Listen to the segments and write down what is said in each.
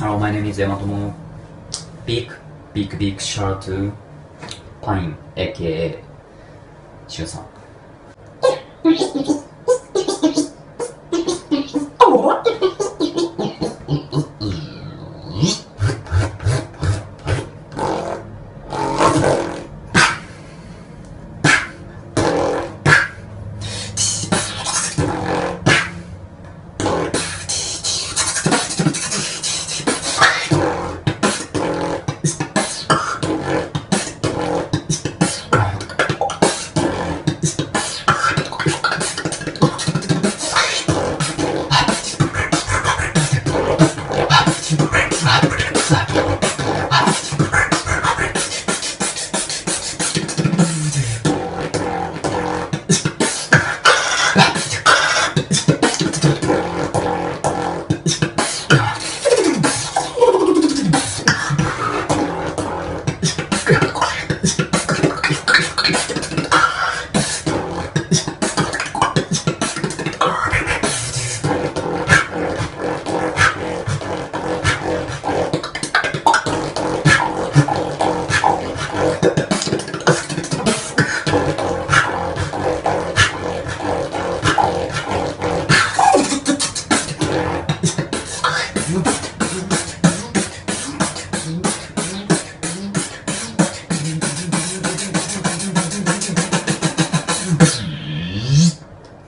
Hello, my name is Yamatomo. Big, big, big shout to Pine, aka Shu-san.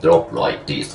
Don't like this.